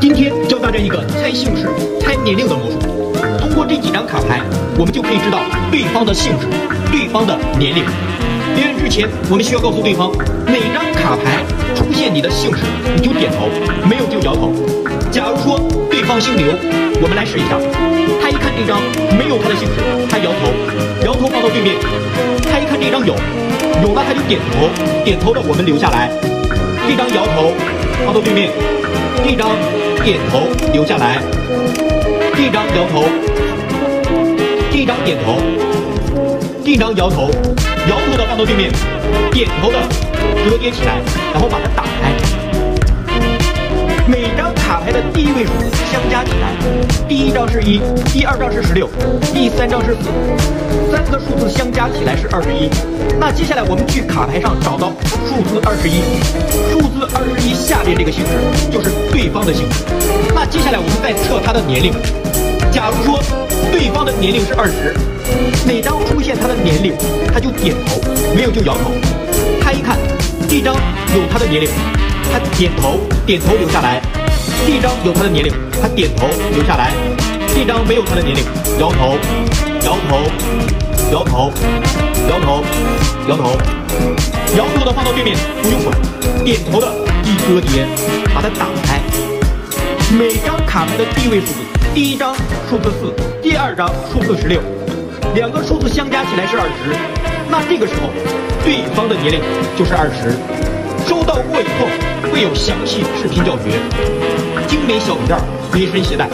今天教大家一个猜姓氏、猜年龄的魔术。通过这几张卡牌，我们就可以知道对方的姓氏、对方的年龄。表演之前，我们需要告诉对方，哪张卡牌出现你的姓氏，你就点头；没有就摇头。假如说对方姓刘，我们来试一下。他一看这张没有他的姓氏，他摇头，摇头放到对面。他一看这张有，有了他就点头，点头的我们留下来。这张摇头放到对面，这张点头留下来，这张摇头，这张点头，这张摇头，摇头的放到对面，点头的折叠起来，然后把它打开。每张卡牌的第一位数字相加起来，第一张是一，第二张是十六，第三张是四，三个数字相加起来是二十一。那接下来我们去卡牌上找到数字二十一，数字二这个性质就是对方的性质。那接下来我们再测他的年龄。假如说对方的年龄是二十，哪张出现他的年龄，他就点头；没有就摇头。他一看这张有他的年龄，他点头，点头留下来；这张有他的年龄，他点头留下来；这张没有他的年龄，摇头，摇头，摇头，摇头，摇头，摇头的放到对面不用管，点头的一折叠，把它打开。每张卡牌的第位数字，第一张数字四，第二张数字十六，两个数字相加起来是二十。那这个时候，对方的年龄就是二十。收到货以后，会有详细视频教学，精美小笔袋随身携带。